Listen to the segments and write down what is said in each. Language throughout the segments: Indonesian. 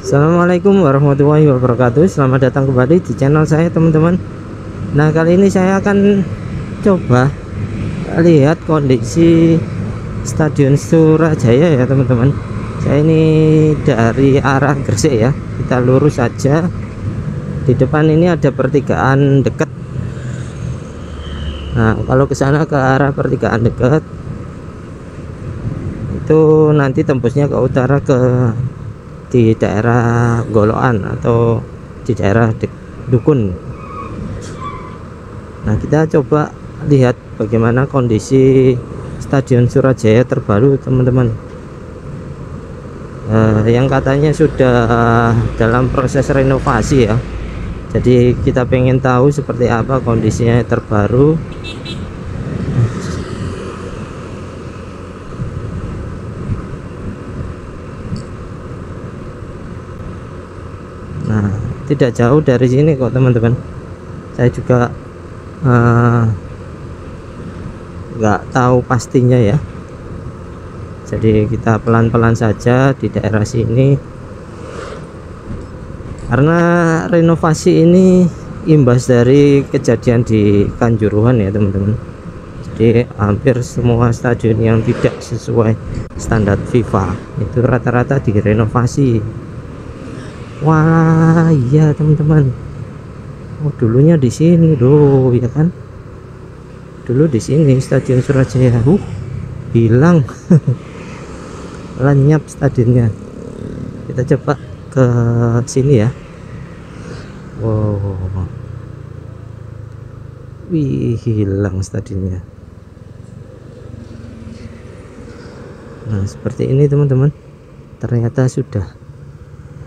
Assalamualaikum warahmatullahi wabarakatuh. Selamat datang kembali di channel saya teman-teman. Nah kali ini saya akan coba lihat kondisi Stadion Surajaya ya teman-teman. Saya ini dari arah Gresik ya. Kita lurus saja. Di depan ini ada pertigaan dekat. Nah kalau ke sana ke arah pertigaan dekat Itu nanti tembusnya ke utara ke di daerah Goloan atau di daerah Dukun. Nah kita coba lihat bagaimana kondisi Stadion Surajaya terbaru teman-teman. Uh, yang katanya sudah dalam proses renovasi ya. Jadi kita pengen tahu seperti apa kondisinya terbaru nah tidak jauh dari sini kok teman-teman. Saya juga eh, nggak uh, tahu pastinya ya. Jadi kita pelan-pelan saja di daerah sini. Karena renovasi ini imbas dari kejadian di Kanjuruhan ya teman-teman. Jadi hampir semua stadion yang tidak sesuai standar FIFA itu rata-rata direnovasi wah iya teman-teman. Oh dulunya di sini loh ya kan? Dulu di sini stadion Surajaya. Uh hilang. Lenyap stadionnya. Kita coba ke sini ya. Wow. Wih hilang stadionnya. Nah seperti ini teman-teman. Ternyata sudah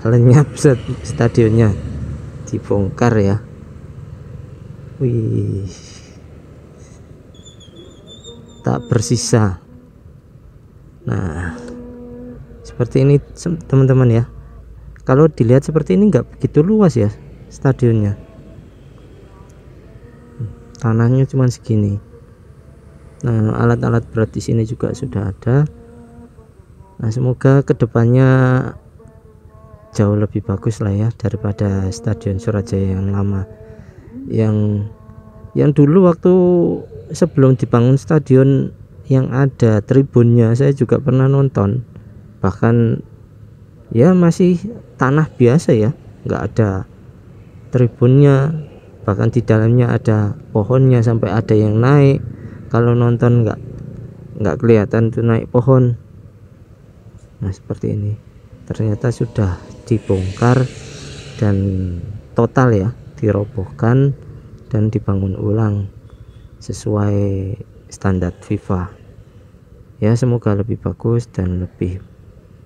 lenyap stadionnya. Dibongkar ya. Wih. Tak bersisa. Nah seperti ini teman-teman ya. Kalau dilihat seperti ini enggak begitu luas ya stadionnya. Tanahnya cuma segini. Nah alat-alat berat di sini juga sudah ada. Nah semoga ke depannya jauh lebih bagus lah ya daripada stadion Surajaya yang lama. Yang yang dulu waktu sebelum dibangun stadion yang ada tribunnya saya juga pernah nonton. Bahkan ya masih tanah biasa ya nggak ada tribunnya bahkan di dalamnya ada pohonnya sampai ada yang naik. Kalau nonton nggak nggak kelihatan tuh naik pohon. Nah seperti ini. Ternyata sudah dibongkar dan total ya dirobohkan dan dibangun ulang sesuai standar FIFA. Ya semoga lebih bagus dan lebih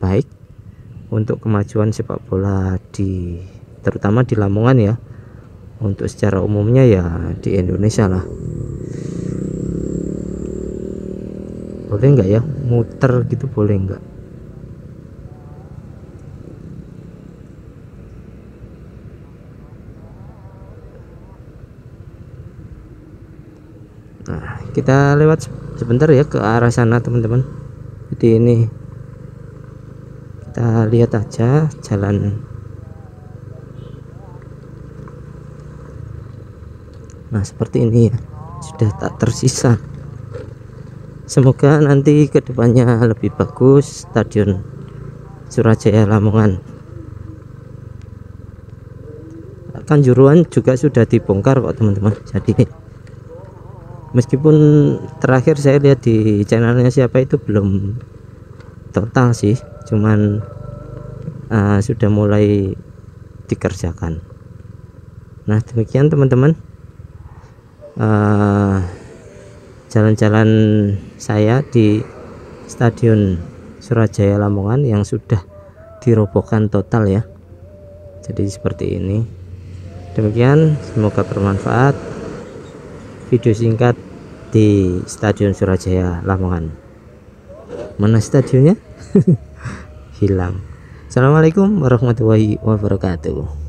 baik untuk kemajuan sepak bola di terutama di Lamongan ya. Untuk secara umumnya ya di Indonesia lah. Boleh nggak ya muter gitu boleh nggak nah kita lewat sebentar ya ke arah sana teman-teman. Jadi ini kita lihat aja jalan. Nah seperti ini ya sudah tak tersisa. Semoga nanti ke depannya lebih bagus stadion Surajaya Lamongan. Kanjuruan juga sudah dibongkar kok teman-teman. Jadi meskipun terakhir saya lihat di channelnya siapa itu belum total sih cuman uh, sudah mulai dikerjakan. Nah demikian teman-teman. Uh, jalan-jalan saya di stadion Surajaya Lamongan yang sudah dirobohkan total ya. Jadi seperti ini. Demikian semoga bermanfaat video singkat di Stadion Surajaya Lamongan. Mana stadionnya? Hilang. Assalamualaikum warahmatullahi wabarakatuh